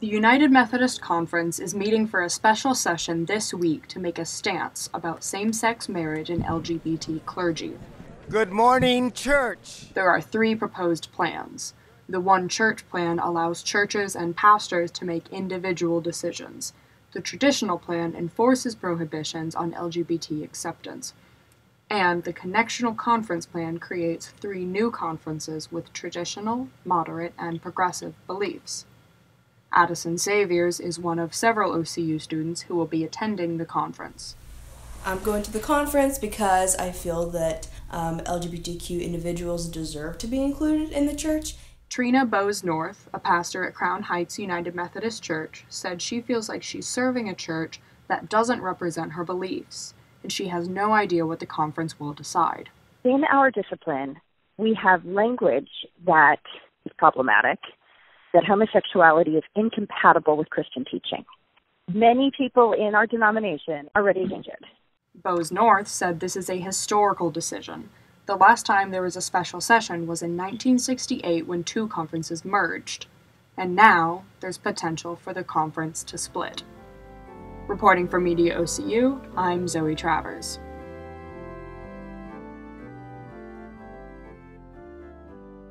The United Methodist Conference is meeting for a special session this week to make a stance about same sex marriage and LGBT clergy. Good morning, church. There are three proposed plans. The One Church plan allows churches and pastors to make individual decisions. The traditional plan enforces prohibitions on LGBT acceptance. And the Connectional Conference plan creates three new conferences with traditional, moderate, and progressive beliefs. Addison Saviors is one of several OCU students who will be attending the conference. I'm going to the conference because I feel that um, LGBTQ individuals deserve to be included in the church. Trina Bowes North, a pastor at Crown Heights United Methodist Church, said she feels like she's serving a church that doesn't represent her beliefs, and she has no idea what the conference will decide. In our discipline, we have language that is problematic that homosexuality is incompatible with Christian teaching. Many people in our denomination are ready to change it. Bowes North said this is a historical decision. The last time there was a special session was in 1968 when two conferences merged, and now there's potential for the conference to split. Reporting for Media OCU, I'm Zoe Travers.